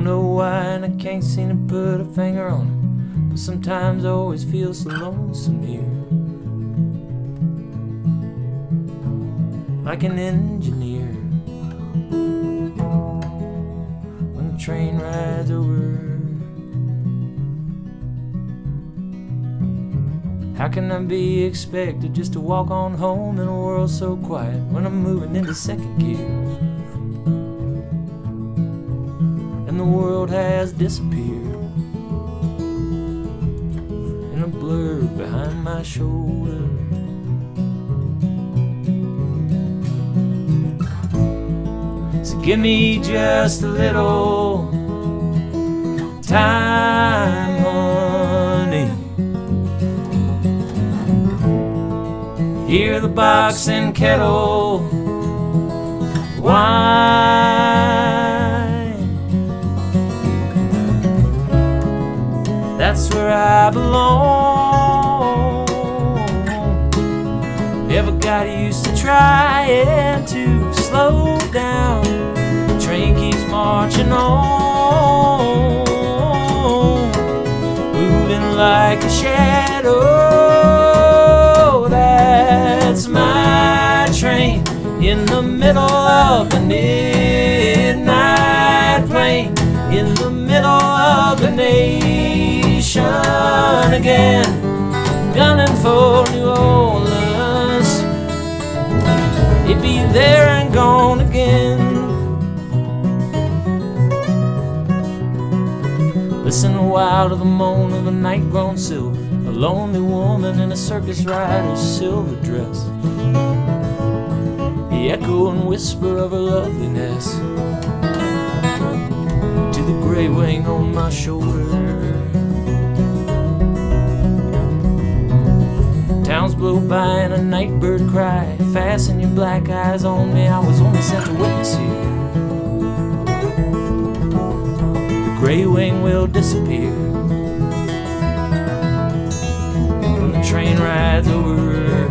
Don't know why, and I can't seem to put a finger on it. But sometimes I always feel so lonesome here. Like an engineer when the train rides over. How can I be expected just to walk on home in a world so quiet when I'm moving into second gear? The world has disappeared in a blur behind my shoulder. So give me just a little time, honey. Hear the box and kettle whine. Never got used to trying to slow down. The train keeps marching on, moving like a shadow. That's my train in the middle of the midnight plain, in the middle of the nation again, gunning for It'd be there and gone again. Listen a while to the moan of a night grown silver, a lonely woman in a circus rider's silver dress. The echo and whisper of her loveliness to the gray wing on my shoulder. Towns blow by and a nightbird cry. Fasten your black eyes on me. I was only sent to witness you. The gray wing will disappear when the train rides over.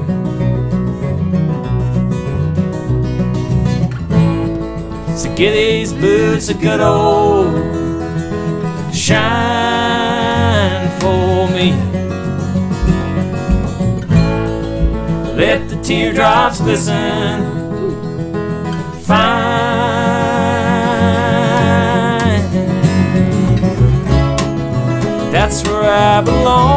So give these boots a good old shine for me. Let the teardrops glisten fine. That's where I belong.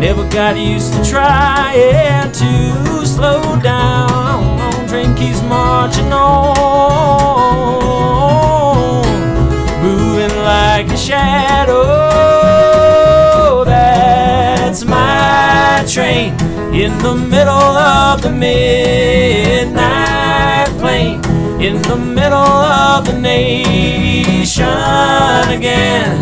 Never got used to trying to slow down. Train keeps marching on, in the middle of the midnight plain, in the middle of the nation again,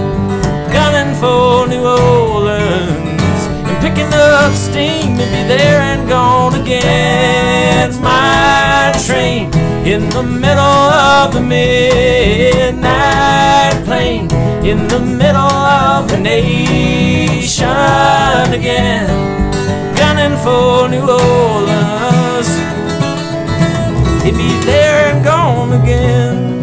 gunning for New Orleans. And picking up steam to be there and gone again. It's my train. In the middle of the midnight plain, in the middle of the nation again, gunning for New Orleans. He'd be there and gone again.